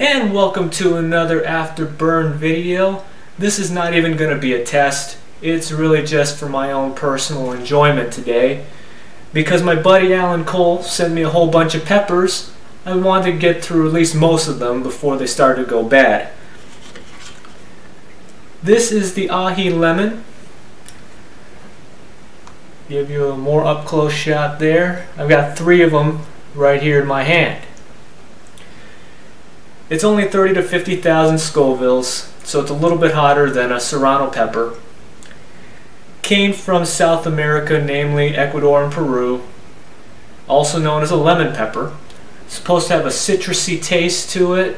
And welcome to another Afterburn video. This is not even going to be a test. It's really just for my own personal enjoyment today. Because my buddy Alan Cole sent me a whole bunch of peppers, I wanted to get through at least most of them before they started to go bad. This is the Aji lemon. Give you a more up close shot there. I've got three of them right here in my hand. It's only 30 to 50,000 Scovilles, so it's a little bit hotter than a serrano pepper. Came from South America, namely Ecuador and Peru, also known as a lemon pepper. It's supposed to have a citrusy taste to it,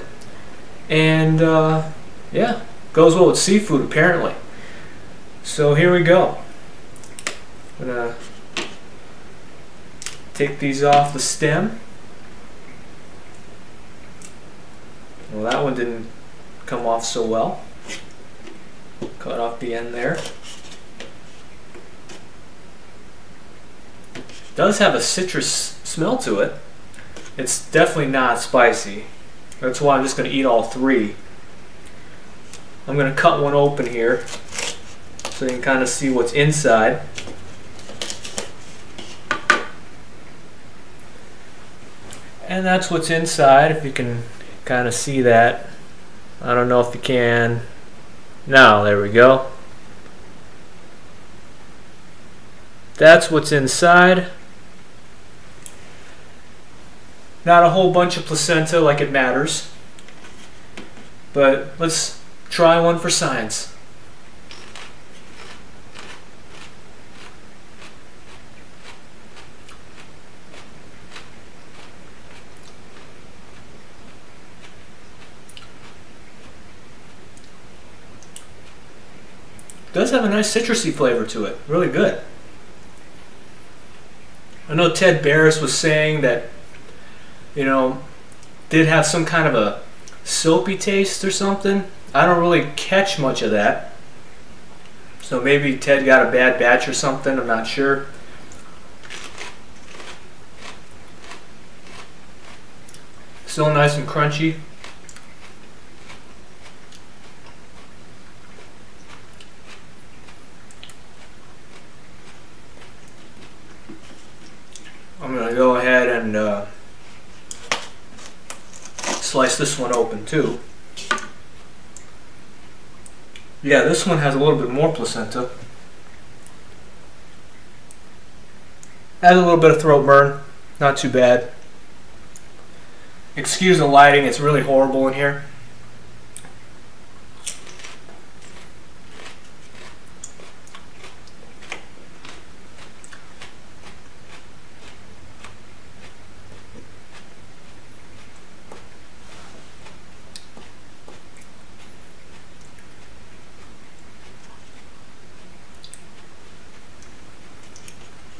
and uh, yeah, goes well with seafood apparently. So here we go. I'm gonna take these off the stem. Well, that one didn't come off so well. Cut off the end there. Does have a citrus smell to it. It's definitely not spicy. That's why I'm just going to eat all three. I'm going to cut one open here so you can kind of see what's inside. And that's what's inside, if you can kind of see that. I don't know if you can. Now, there we go. That's what's inside. Not a whole bunch of placenta like it matters. But let's try one for science. Does have a nice citrusy flavor to it. Really good. I know Ted Barrus was saying that, you know, did have some kind of a soapy taste or something. I don't really catch much of that. So maybe Ted got a bad batch or something, I'm not sure. Still nice and crunchy. Go ahead and uh, slice this one open too. Yeah, this one has a little bit more placenta. Has a little bit of throat burn, not too bad. Excuse the lighting, it's really horrible in here.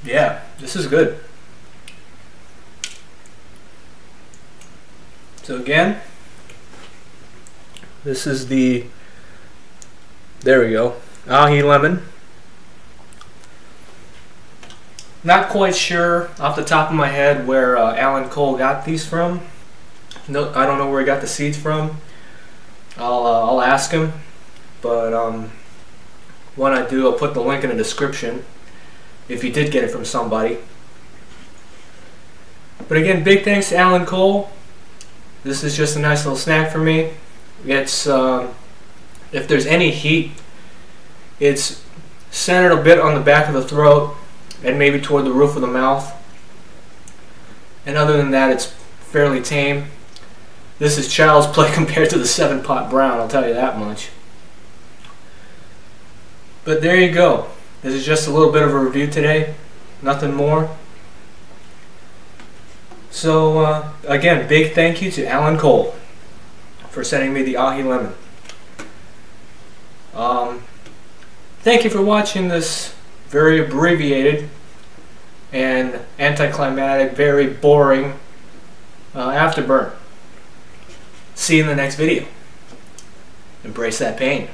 Yeah, this is good. So again, this is the, there we go, Aji lemon. Not quite sure off the top of my head where uh, Alan Cole got these from. No, I don't know where he got the seeds from. I'll, uh, I'll ask him, but um, when I do, I'll put the link in the description if you did get it from somebody. But again, big thanks to Alan Cole. This is just a nice little snack for me. It's, um, if there's any heat, it's centered a bit on the back of the throat and maybe toward the roof of the mouth. And other than that, it's fairly tame. This is child's play compared to the seven pot brown, I'll tell you that much. But there you go. This is just a little bit of a review today, nothing more. So uh, again, big thank you to Alan Cole for sending me the Aji lemon. Um, thank you for watching this very abbreviated and anticlimactic, very boring uh, afterburn. See you in the next video. Embrace that pain.